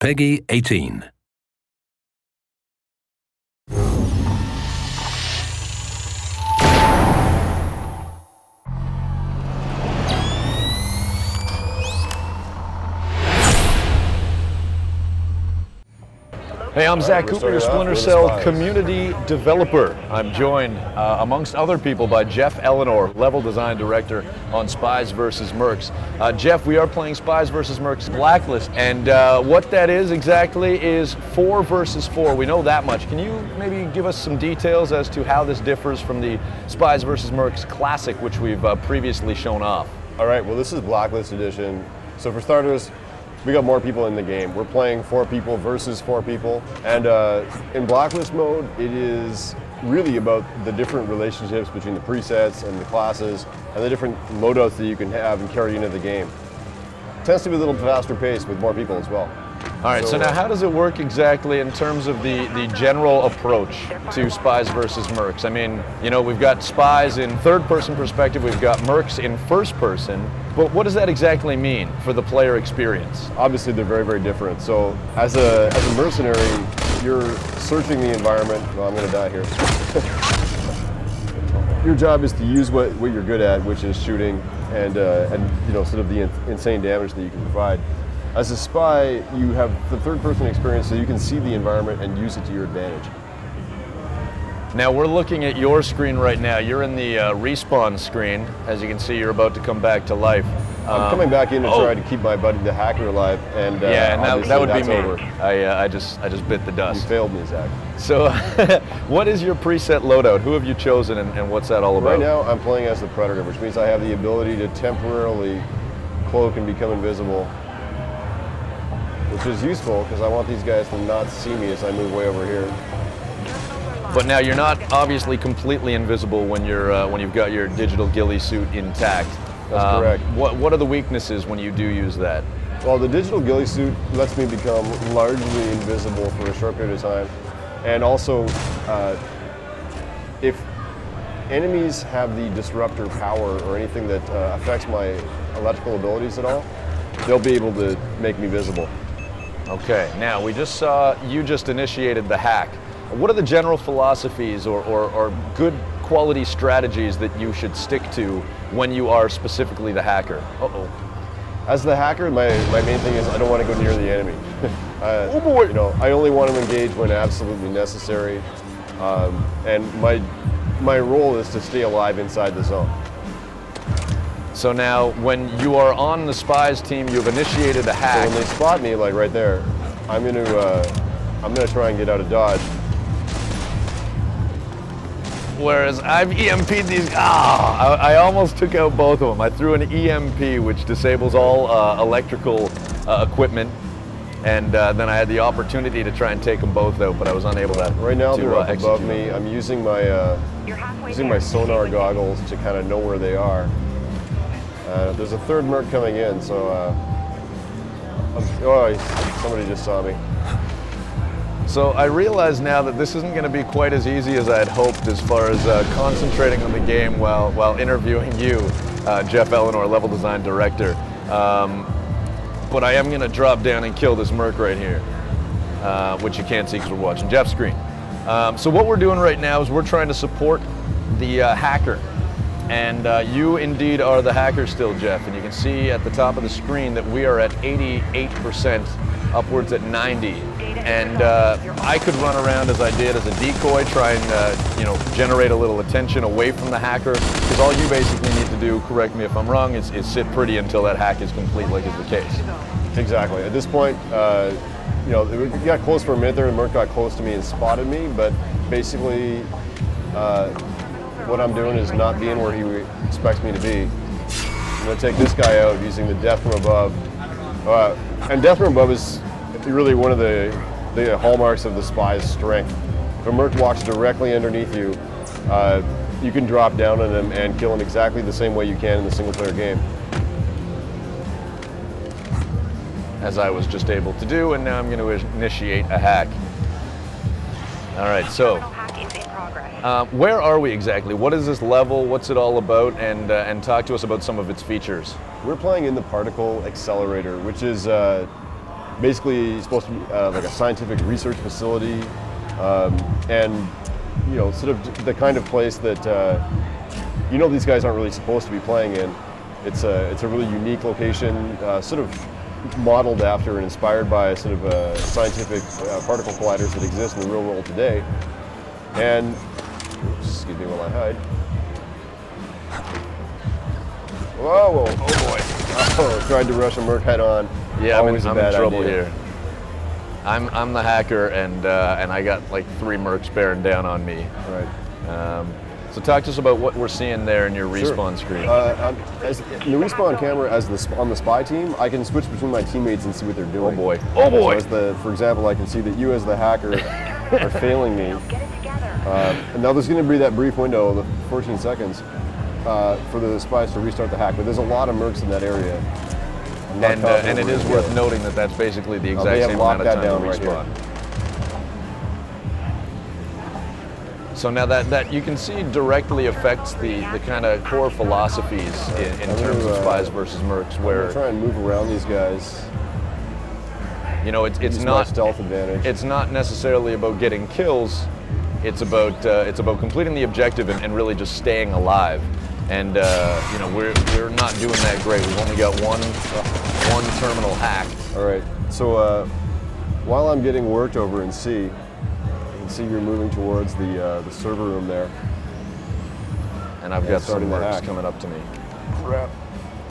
PEGI 18. Hey, I'm Zach we're Cooper, your Splinter off with the Cell community developer. I'm joined, uh, amongst other people, by Jeff Eleanor, level design director on Spies versus Mercs. Uh, Jeff, we are playing Spies versus Mercs Blacklist, and uh, what that is exactly is four versus four. We know that much. Can you maybe give us some details as to how this differs from the Spies versus Mercs Classic, which we've uh, previously shown off? All right, well, this is Blacklist Edition. So, for starters, we got more people in the game. We're playing four people versus four people. And uh, in Blacklist mode, it is really about the different relationships between the presets and the classes and the different loadouts that you can have and carry into the game. tends to be a little faster paced with more people as well. All right, so, So, now how does it work exactly in terms of the, the general approach to spies versus mercs? I mean, you know, we've got spies in third person perspective, we've got mercs in first person, but what does that exactly mean for the player experience? obviously they're very very different so as a as a mercenary you're searching the environment well i'm going to die here your job is to use what, what you're good at which is shooting and uh, and you know sort of the in- insane damage that you can provide as a spy you have the third person experience so you can see the environment and use it to your advantage Now we're looking at your screen right now. You're in the uh, respawn screen. As you can see, you're about to come back to life. i'm Um, coming back in to oh. try to keep my buddy the hacker alive and uh, yeah, and that, that would be me. over. I, uh, I just I just bit the dust. you failed me zach So, what is your preset loadout? Who have you chosen, and, and what's that all about? Right now, I'm playing as the Predator, which means I have the ability to temporarily cloak and become invisible, which is useful because I want these guys to not see me as I move way over here. But now you're not obviously completely invisible when you're uh, when you've got your digital ghillie suit intact. Um, That's correct. What what are the weaknesses when you do use that? Well, the digital ghillie suit lets me become largely invisible for a short period of time, and also, uh, if enemies have the disruptor power or anything that uh, affects my electrical abilities at all, they'll be able to make me visible. Okay. Now we just saw you just initiated the hack. What are the general philosophies or, or, or good quality strategies that you should stick to when you are specifically the hacker? Uh oh. As the hacker, my, my main thing is I don't want to go near the enemy. uh, Oh, boy. You know, I only want to engage when absolutely necessary, um, and my my role is to stay alive inside the zone. So now when you are on the spies team, you've initiated a hack. So hack. when they spot me, like right there, I'm going to uh, I'm going to try and get out of dodge. Whereas I've EMP'd these. Ah, I, I almost took out both of them. I threw an EMP, which disables all uh, electrical uh, equipment, and uh, then I had the opportunity to try and take them both out, but I was unable to. Right now to, they're uh, up above me. I'm using my uh, using my sonar goggles to kind of know where they are. Uh, there's a third merc coming in, so uh, oh, somebody just saw me. So I realize now that this isn't going to be quite as easy as I had hoped, as far as uh, concentrating on the game while while interviewing you, uh, Jeff Eleanor, level design director. Um, but I am going to drop down and kill this merc right here, uh, which you can't see because we're watching Jeff's screen. Um, so what we're doing right now is we're trying to support the uh, hacker. And uh, you indeed are the hacker still, Jeff. And you can see at the top of the screen that we are at 88%, upwards at 90. And uh, I could run around as I did as a decoy, try and uh, you know generate a little attention away from the hacker. Because all you basically need to do, correct me if I'm wrong, is, is sit pretty until that hack is complete, like is the case. Exactly. At this point, uh, you know, we got close for a minute there, and Merc got close to me and spotted me. But basically, uh, what I'm doing is not being where he expects me to be. I'm gonna take this guy out using the death from above. Uh, and death from above is really one of the the hallmarks of the spy's strength. If a Merc walks directly underneath you, uh, you can drop down on him and kill him exactly the same way you can in the single player game. as I was just able to do, and now I'm going to initiate a hack. All right, so uh, where are we exactly? What is this level? What's it all about? And uh, and talk to us about some of its features. We're playing in the particle accelerator, which is uh, basically supposed to be uh, like a scientific research facility, um, and you know, sort of the kind of place that uh, you know these guys aren't really supposed to be playing in. It's a it's a really unique location, uh, sort of modeled after and inspired by sort of uh, scientific uh, particle colliders that exist in the real world today. And excuse me while I hide. Whoa, whoa, oh boy. Oh, tried to rush a Merc head on. Yeah, I'm in, Always a I'm in trouble idea. here. I'm, I'm the hacker, and uh, and I got like three mercs bearing down on me. Right. Um, so talk to us about what we're seeing there in your Sure. respawn screen. Uh, as, in the respawn camera, as the on the spy team, I can switch between my teammates and see what they're doing. oh boy! Oh So boy! as the, for example, I can see that you, as the hacker, are failing me. Get it together. Uh, and now there's going to be that brief window, the 14 seconds, uh, for the spies to restart the hack. But there's a lot of mercs in that area. And uh, and it is worth it. noting that that's basically the Uh, exact they same amount of time down to right. So now that, that you can see directly affects the, the kind of core philosophies in, in terms of uh, spies versus mercs, where try and move around these guys. you know it's it's Use not stealth advantage. it's not necessarily about getting kills. It's about uh, it's about completing the objective and, and really just staying alive. And uh, you know we're we're not doing that great. We've only got one one terminal hacked. All right. So uh, while I'm getting worked over in C, you can see you're moving towards the uh, the server room there. and I've Yeah, got some starting the mercs hack. coming up to me. Crap.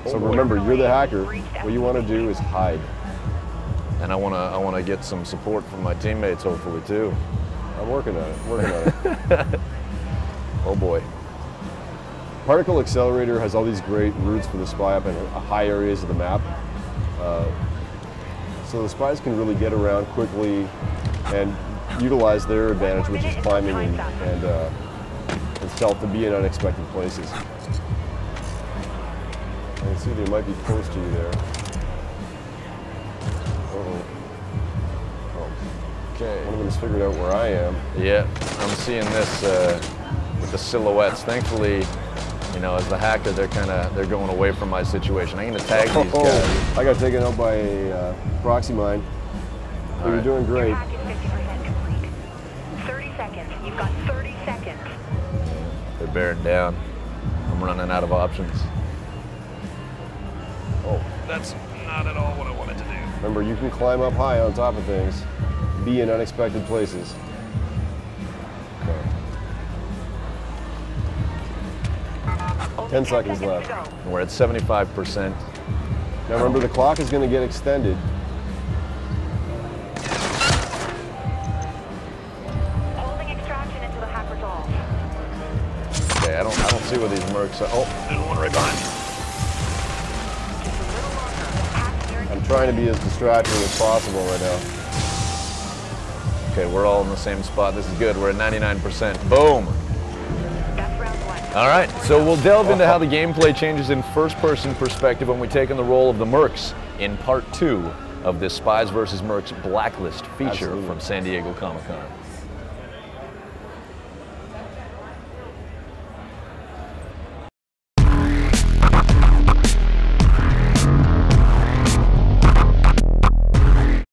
So remember, you're the hacker. What you want to do is hide. And I wanna I wanna get some support from my teammates, hopefully too. I'm working on it. Working on it. Oh boy. Particle Accelerator has all these great routes for the spy up in high areas of the map. Uh, so the spies can really get around quickly and utilize their advantage, which is climbing and, and, uh, and stealth to be in unexpected places. I can see they might be close to you there. Uh-oh. Oh, Okay. one of them's figured out where I am. Yeah, I'm seeing this uh, with the silhouettes. Thankfully, you know, as the hacker, they're kind of they're going away from my situation. I'm gonna tag these Oh, guys. I got taken out by a uh, proxy mine. All You're right. doing Your great. hack is 50% complete. 30 seconds. You've got 30 seconds. They're bearing down. I'm running out of options. Oh, that's not at all what I wanted to do. Remember, you can climb up high on top of things, be in unexpected places. Okay. 10 seconds left. And we're at 75%. Now remember, the clock is going to get extended. Holding extraction until the hack resolves. Okay, I don't I don't see where these mercs are. Oh, there's one right behind me. Just a little longer. The hack's nearing I'm trying to be as distracting as possible right now. Okay, we're all in the same spot. This is good. We're at 99%. Boom. That's round one. All right, so we'll delve into how the gameplay changes in first-person perspective when we take on the role of the Mercs in part two of this Spies vs. Mercs Blacklist feature Absolutely. from San Diego Comic Con.